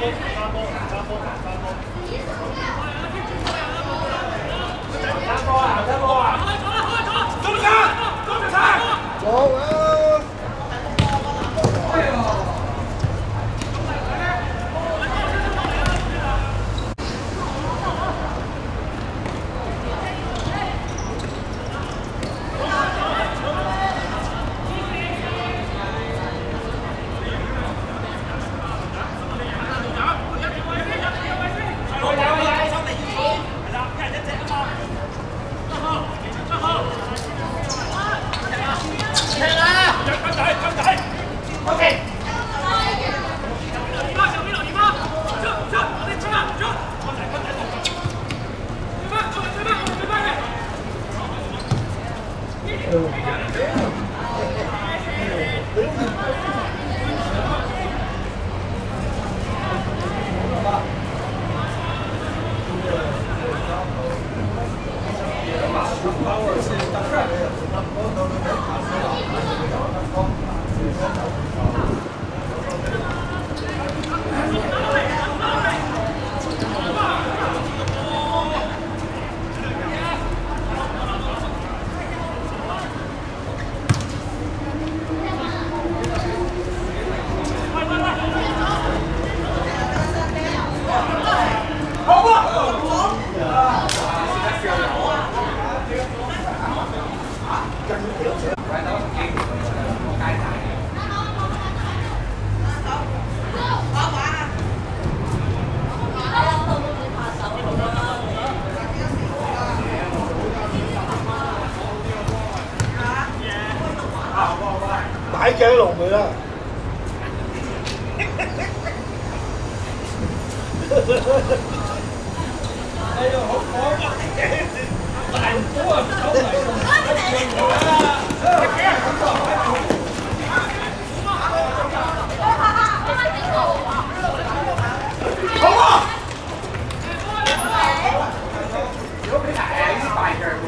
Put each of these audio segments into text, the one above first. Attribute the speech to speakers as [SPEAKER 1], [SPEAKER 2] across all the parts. [SPEAKER 1] 拆包包走！走！走！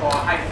[SPEAKER 1] 哦，嗨。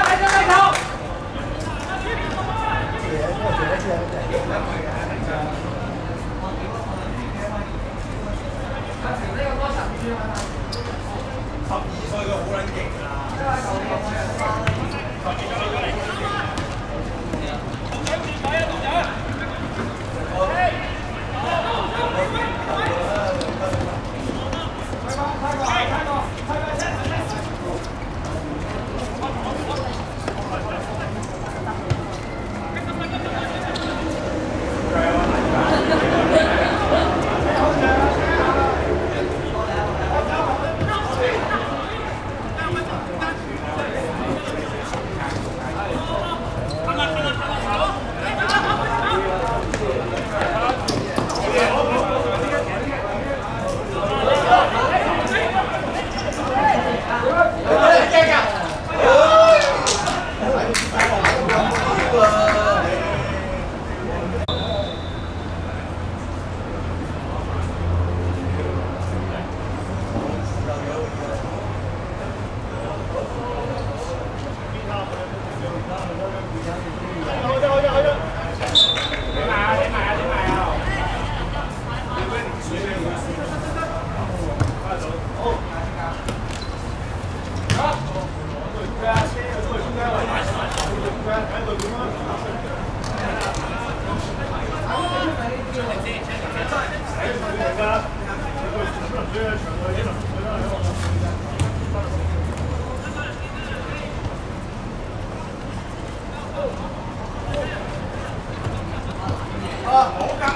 [SPEAKER 1] 好干，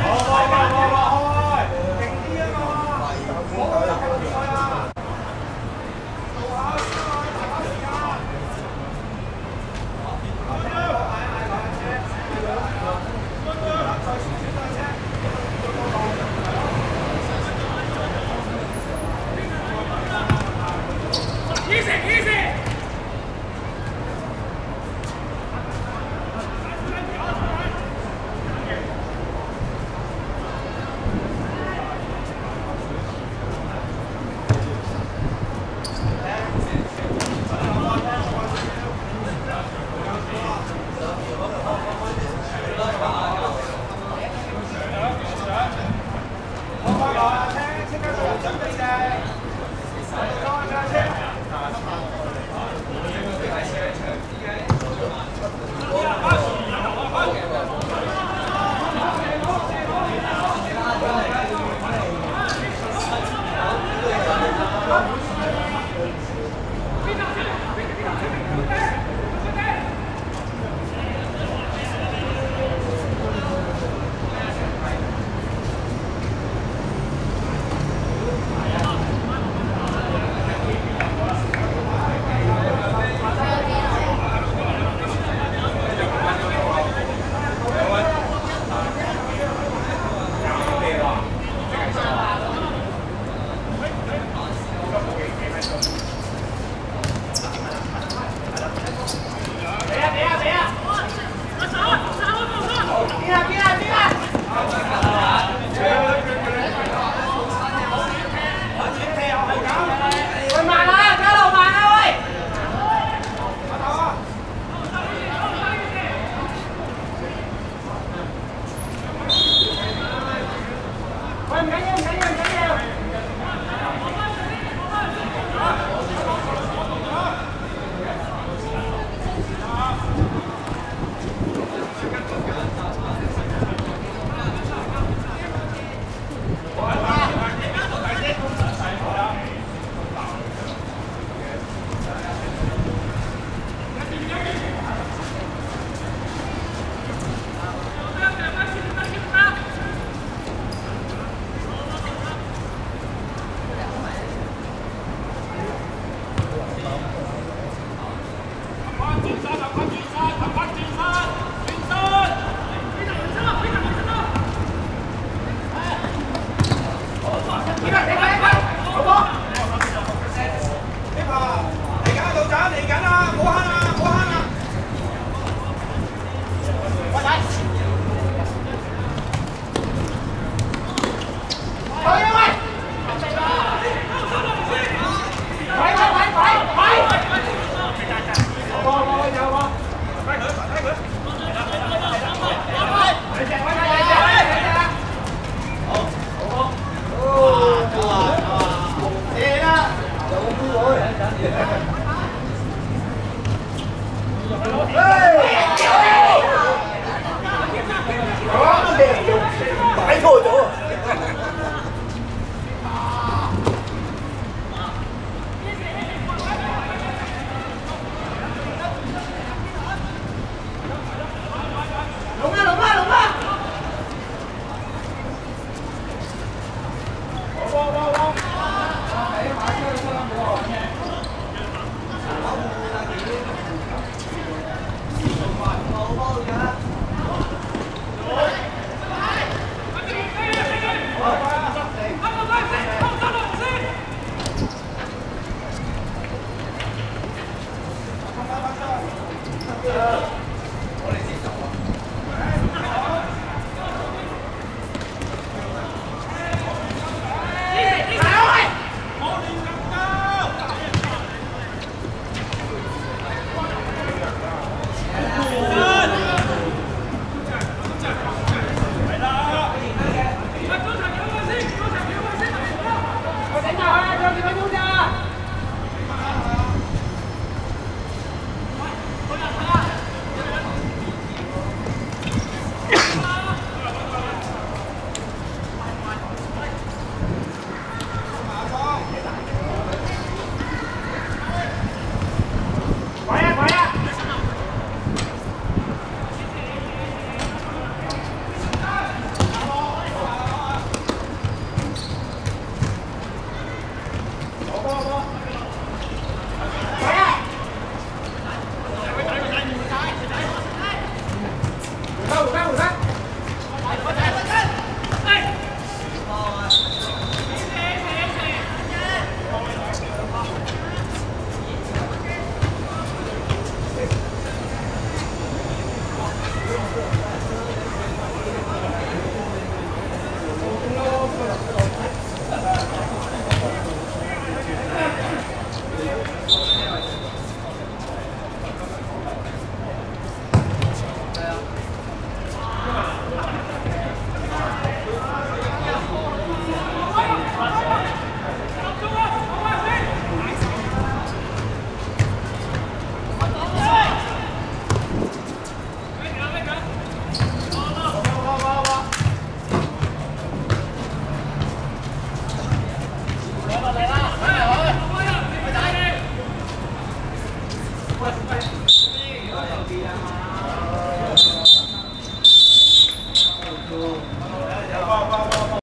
[SPEAKER 1] 好。